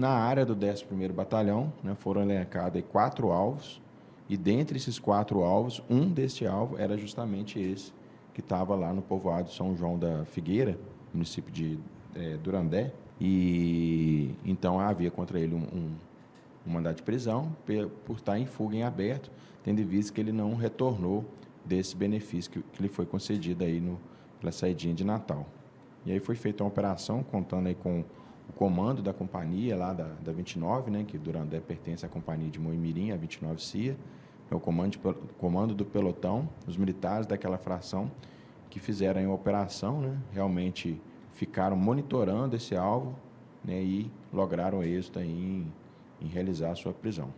Na área do 11º Batalhão, né, foram elencados quatro alvos, e dentre esses quatro alvos, um deste alvo era justamente esse que estava lá no povoado São João da Figueira, município de é, Durandé, e então havia contra ele um, um, um mandado de prisão por estar em fuga em aberto, tendo em vista que ele não retornou desse benefício que, que lhe foi concedido aí no, pela saidinha de Natal. E aí foi feita uma operação contando aí com comando da companhia lá da, da 29, né, que Durandé pertence à companhia de Moimirim, a 29 CIA, é o comando, comando do pelotão, os militares daquela fração que fizeram a operação, né, realmente ficaram monitorando esse alvo né, e lograram êxito em, em realizar a sua prisão.